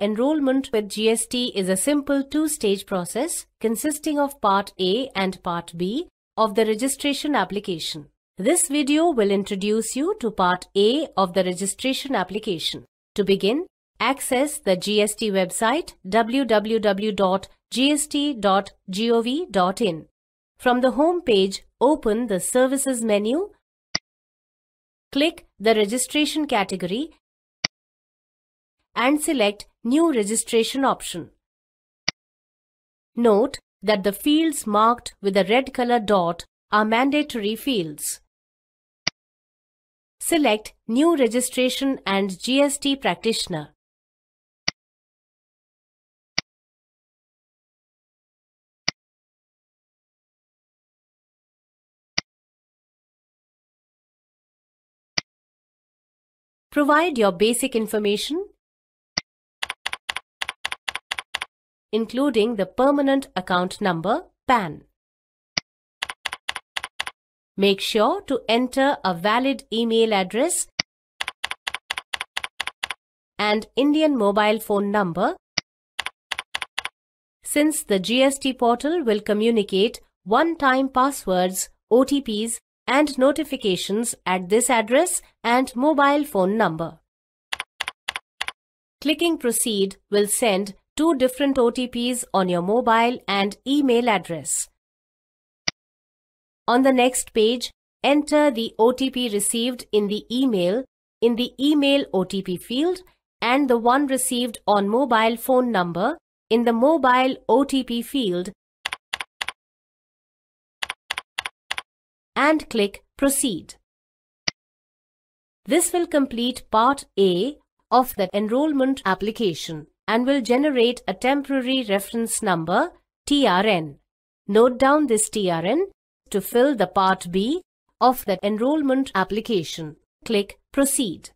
Enrollment with GST is a simple two-stage process consisting of Part A and Part B of the registration application. This video will introduce you to Part A of the registration application. To begin, access the GST website www.gst.gov.in. From the home page, open the Services menu, click the Registration category and select New Registration option. Note that the fields marked with a red color dot are mandatory fields. Select New Registration and GST Practitioner. Provide your basic information including the permanent account number PAN. Make sure to enter a valid email address and Indian mobile phone number since the GST portal will communicate one-time passwords, OTPs and notifications at this address and mobile phone number. Clicking Proceed will send two different OTPs on your mobile and email address. On the next page, enter the OTP received in the email in the email OTP field and the one received on mobile phone number in the mobile OTP field and click Proceed. This will complete Part A of the enrollment application and will generate a temporary reference number TRN. Note down this TRN to fill the Part B of the enrollment application. Click Proceed.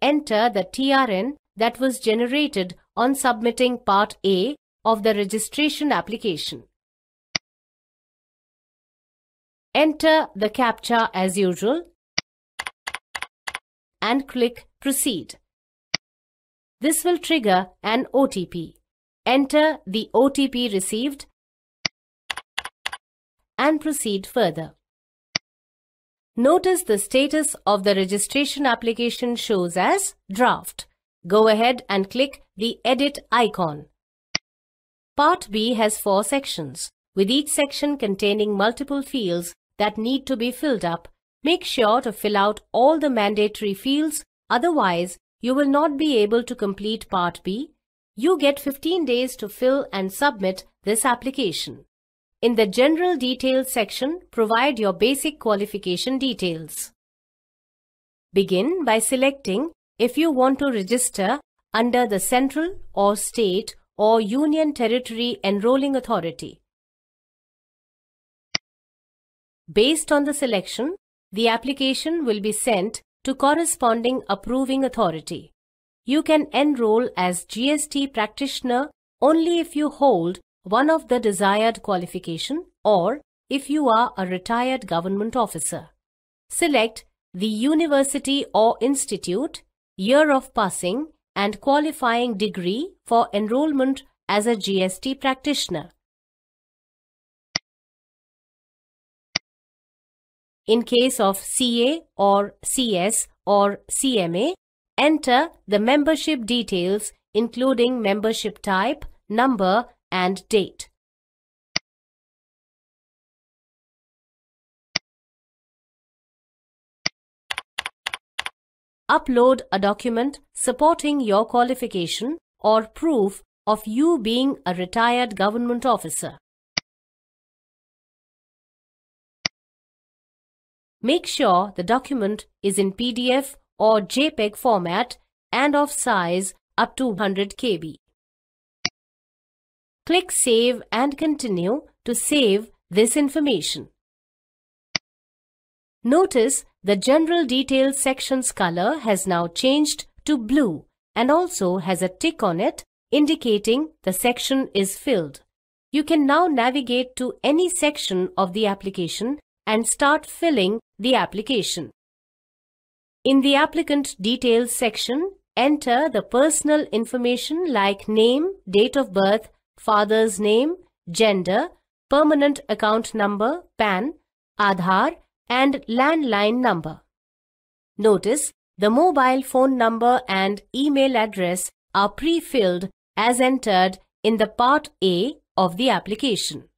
Enter the TRN that was generated on submitting Part A of the registration application. Enter the CAPTCHA as usual and click Proceed. This will trigger an OTP. Enter the OTP received and proceed further. Notice the status of the registration application shows as draft. Go ahead and click the edit icon. Part B has four sections, with each section containing multiple fields that need to be filled up. Make sure to fill out all the mandatory fields, otherwise you will not be able to complete Part B. You get 15 days to fill and submit this application. In the General Details section, provide your basic qualification details. Begin by selecting if you want to register under the Central or State or Union Territory Enrolling Authority. Based on the selection, the application will be sent to corresponding approving authority. You can enroll as GST practitioner only if you hold one of the desired qualification or if you are a retired government officer. Select the university or institute, year of passing and qualifying degree for enrollment as a GST practitioner. In case of CA or CS or CMA, enter the membership details including membership type, number and date. Upload a document supporting your qualification or proof of you being a retired government officer. Make sure the document is in PDF or JPEG format and of size up to 100 KB. Click Save and Continue to save this information. Notice the General Details section's color has now changed to blue and also has a tick on it indicating the section is filled. You can now navigate to any section of the application and start filling the application. In the applicant details section, enter the personal information like name, date of birth, father's name, gender, permanent account number, PAN, Aadhaar and landline number. Notice the mobile phone number and email address are pre-filled as entered in the Part A of the application.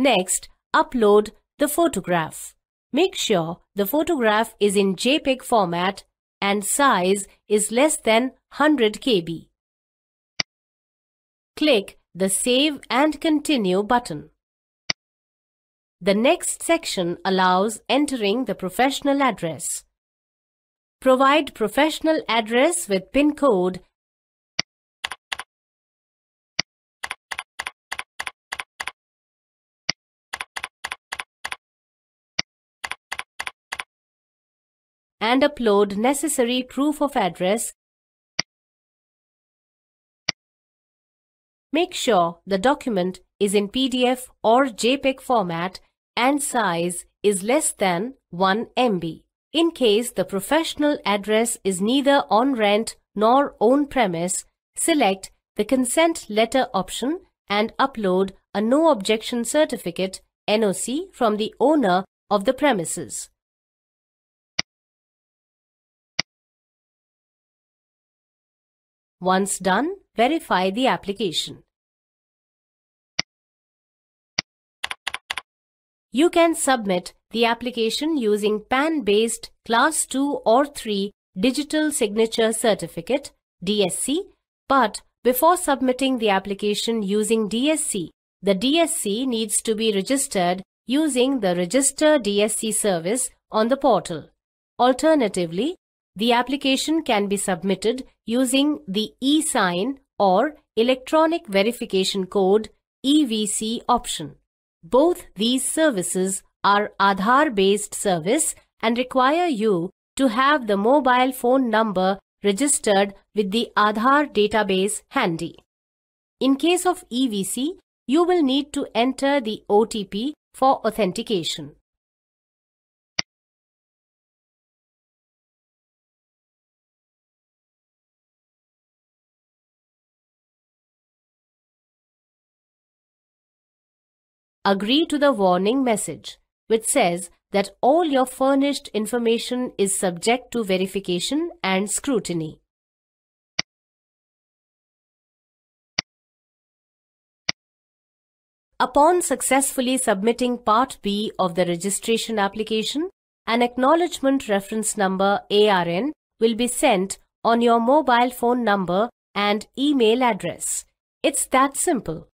Next, upload the photograph. Make sure the photograph is in JPEG format and size is less than 100 KB. Click the Save and Continue button. The next section allows entering the professional address. Provide professional address with PIN code and upload necessary proof of address. Make sure the document is in PDF or JPEG format and size is less than 1 MB. In case the professional address is neither on rent nor own premise, select the consent letter option and upload a no objection certificate NOC from the owner of the premises. Once done, verify the application. You can submit the application using PAN-based Class 2 or 3 Digital Signature Certificate DSC, but before submitting the application using DSC, the DSC needs to be registered using the Register DSC service on the portal. Alternatively, the application can be submitted using the e-sign or electronic verification code EVC option. Both these services are Aadhaar-based service and require you to have the mobile phone number registered with the Aadhaar database handy. In case of EVC, you will need to enter the OTP for authentication. Agree to the warning message, which says that all your furnished information is subject to verification and scrutiny. Upon successfully submitting Part B of the registration application, an Acknowledgement Reference Number ARN will be sent on your mobile phone number and email address. It's that simple.